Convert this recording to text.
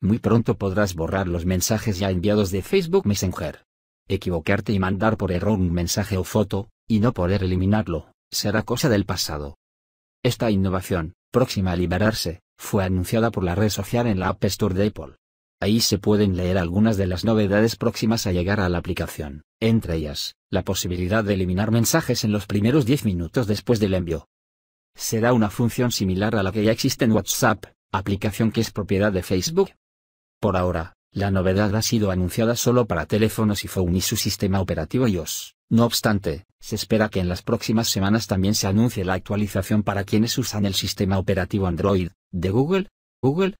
muy pronto podrás borrar los mensajes ya enviados de Facebook Messenger. Equivocarte y mandar por error un mensaje o foto, y no poder eliminarlo, será cosa del pasado. Esta innovación, próxima a liberarse, fue anunciada por la red social en la App Store de Apple. Ahí se pueden leer algunas de las novedades próximas a llegar a la aplicación, entre ellas, la posibilidad de eliminar mensajes en los primeros 10 minutos después del envío. Será una función similar a la que ya existe en WhatsApp, aplicación que es propiedad de Facebook. Por ahora, la novedad ha sido anunciada solo para teléfonos y phone y su sistema operativo iOS. No obstante, se espera que en las próximas semanas también se anuncie la actualización para quienes usan el sistema operativo Android, de Google, Google,